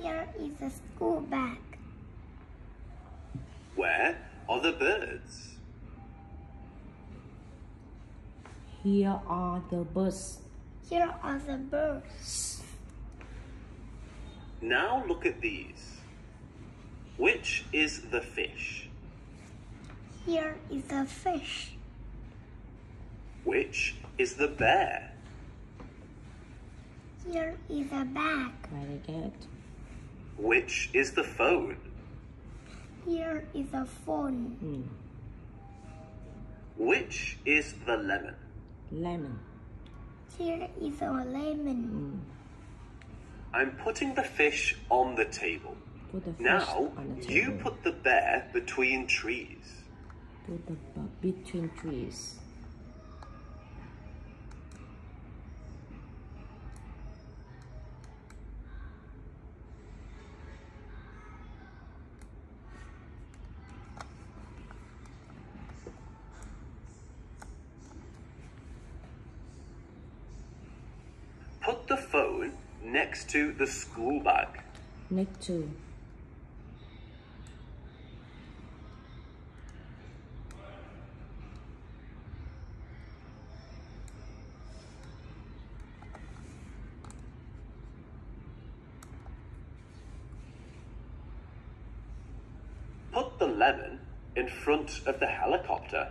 Here is a school bag. Where are the birds? Here are the birds. Here are the birds. Now look at these. Which is the fish? Here is a fish. Which is the bear? Here is a bag. Very good. Which is the phone? Here is a phone. Mm. Which is the lemon? Lemon. Here is a lemon. Mm. I'm putting the fish on the table. Put the fish Now, on the you put the bear between trees. Put the bu- between trees. Put the phone next to the school bag. Next to Put the lemon in front of the helicopter.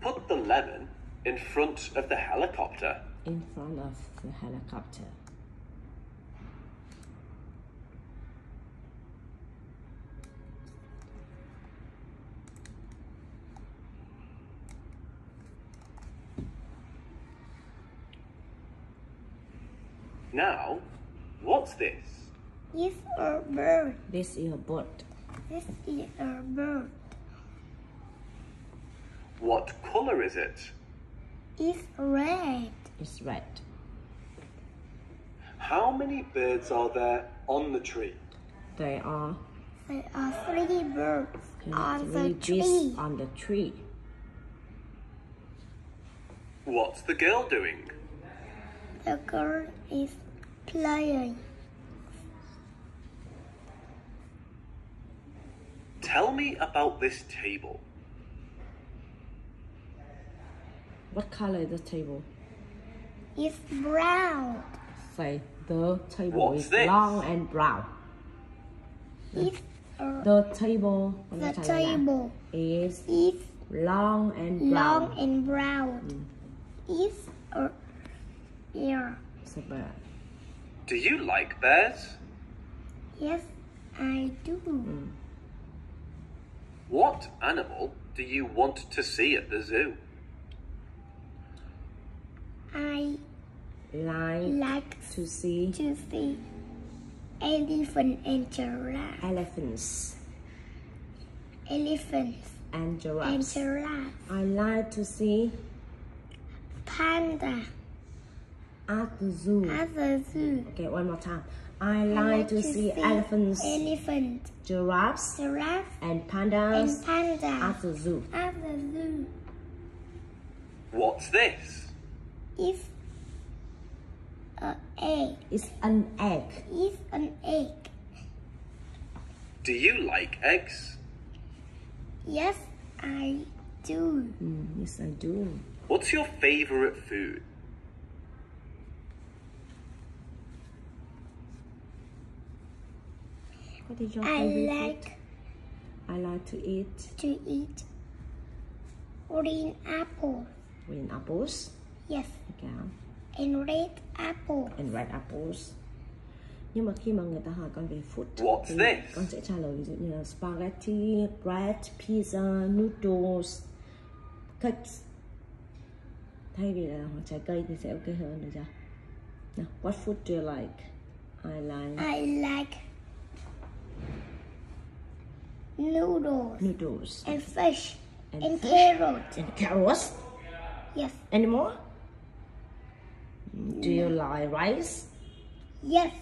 Put the lemon in front of the helicopter. in front of the helicopter. Now, what's this? It's a bird. This is a bird. This is a bird. What colour is it? It's red. It's red. How many birds are there on the tree? There are There are three birds on three the tree. on the tree. What's the girl doing? The girl is playing. Tell me about this table. What color is the table? It's brown. Say the table What's is this? long and brown. It's a, uh, The table the more time table is is long and brown. long and brown. Mm. Is uh, a bear. It's a bird. Do you like bears? Yes, I do. Mm. What animal do you want to see at the zoo? I Like like to see to see elephant and giraffe. elephants Elephants and and giraffes. giraffe. I like to see Panda at the zoo. at the zoo. Okay, one more time. I I like to see elephants, elephant, giraffes, giraffe, and and pandas panda at the zoo. at the zoo. What's this? It's a egg. It's an egg. It's an egg. Do you like eggs? Yes, I do. Mm, yes, I do. What's your favourite food? What is your I favorite like food? I like to eat to eat green apples. green apples. Yes, Okay. and red apple. and red apples. Nhưng mà khi mà người ta hỏi con về food What's thì this? con sẽ trả lời ví dụ như là spaghetti, bread, pizza, noodles, cakes. Thay vì là hỏi trái cây thì sẽ ok hơn được chưa? Nào, what food do you like? I like I like noodles noodles and fish and, and fish carrots. and carrots. Yes, Any more? Do you like rice? yes,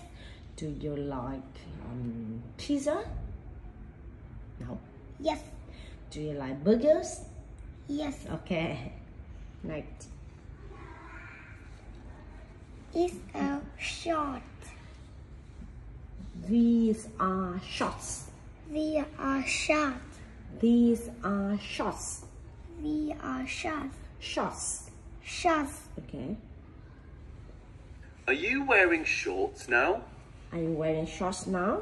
Do you like um, pizza? No. yes, Do you like burgers? yes. Okay. Next. It's a short. These are shorts. We are short. These are shorts. We are short. Shorts. Shorts. Okay. Are you wearing shorts now? Are you wearing shorts now?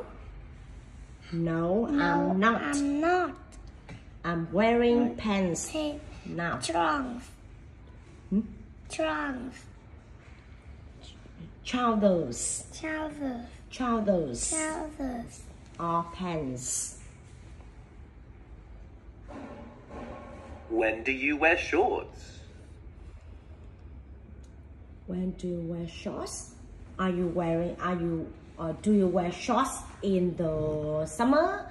No, No, I'm not. I'm not. I'm wearing pants Take now. trunks. Hmm? Trunks. Trousers. Trousers. Trousers Trousers. or pants. When do you wear shorts? When do you wear shorts? Are you wearing? Are you? Uh, do you wear shorts in the summer?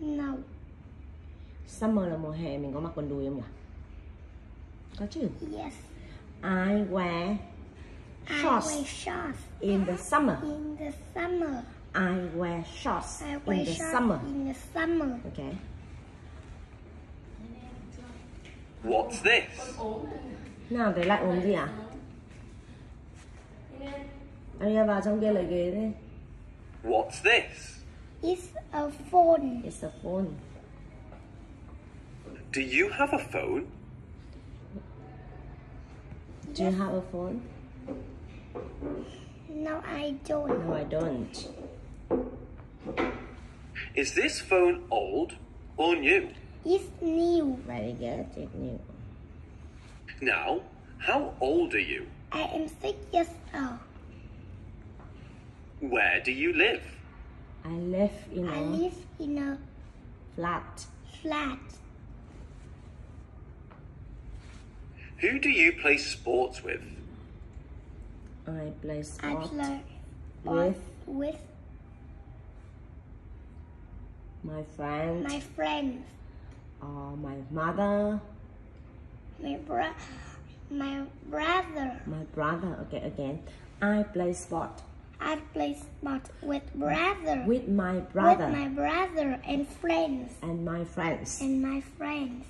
No. Summer là mùa hè mình có mặc quần đùi không nhỉ? Có chứ. Yes. I wear I shorts wear shorts in the summer. in the summer. I wear shorts I in the shorts summer. in the summer. Okay. What's this? Nào thấy lại ốm gì à? Anh ra vào trong kia lấy ghế đi. What's this? It's a phone. It's a phone. Do you have a phone? Do you have a phone? No, I don't. No, I don't. Is this phone old or new? It's new. Very good. It's new. Now, how old are you? I am six years old. Where do you live? I live in I a live in a flat. flat. Who do you play sports with? I play I sport play with with my friends. my friends. or my mother, My bro, my brother. my brother. Okay, again. I play sport I play sport with brother. with my brother With my brother and friends. and my friends. And my friends.